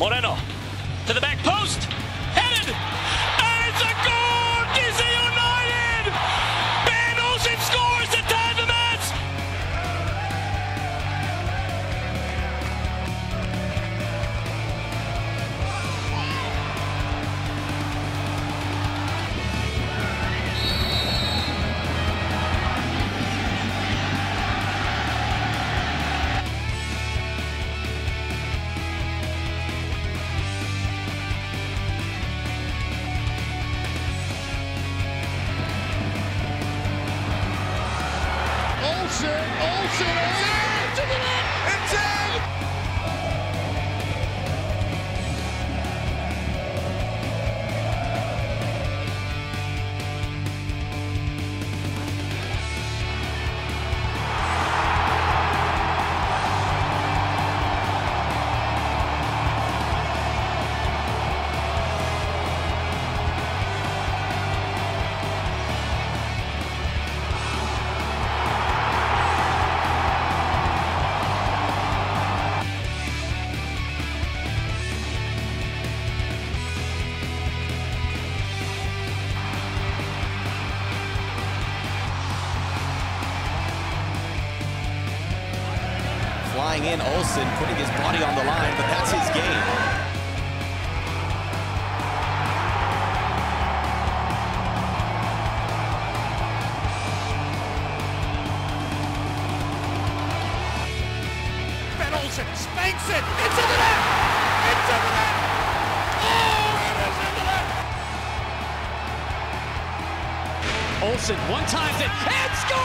Moreno to the back post. Headed. Olsen, Olsen, Olsen, Flying in, Olsen putting his body on the line, but that's his game. Ben Olsen spanks it It's into the net! It's Into the net! Oh, it is into the net! Olsen one times it and scores!